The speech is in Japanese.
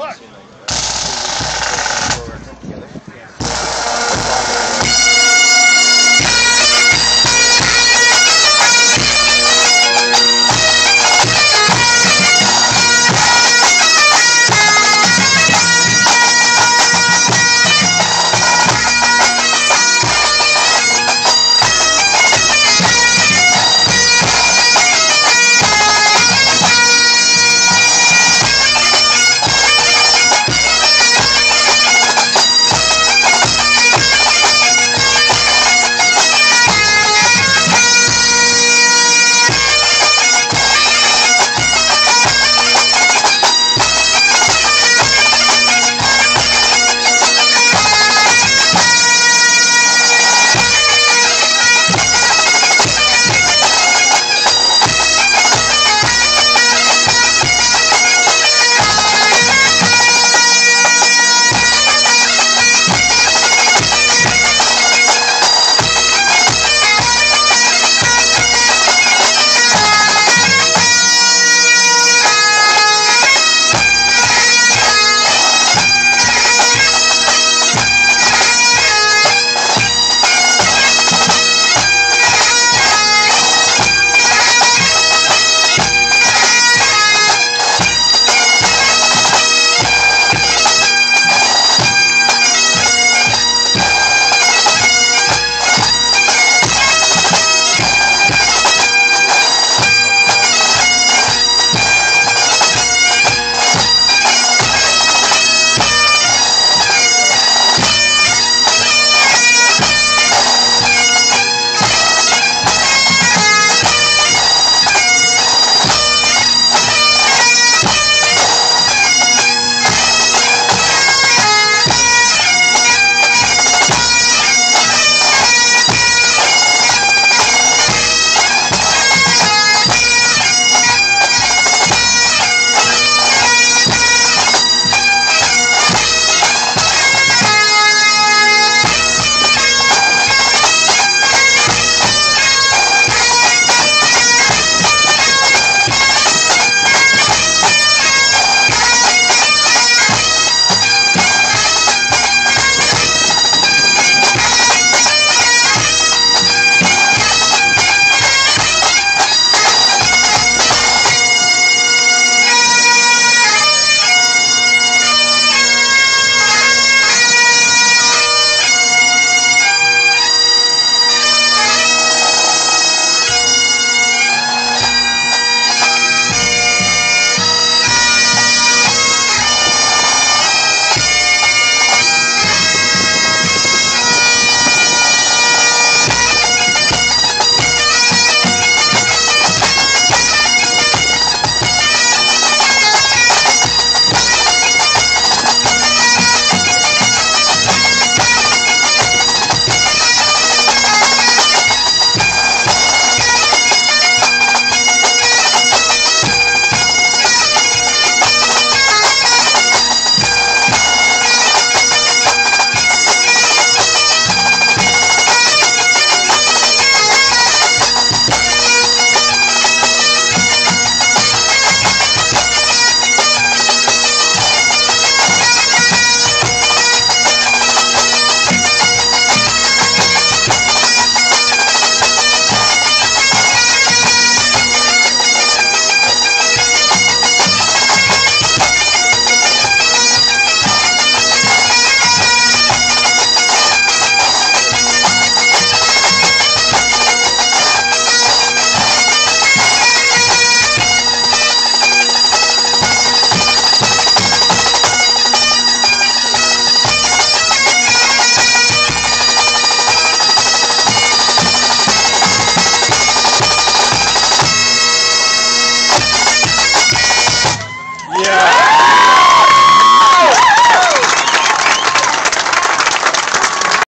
はい。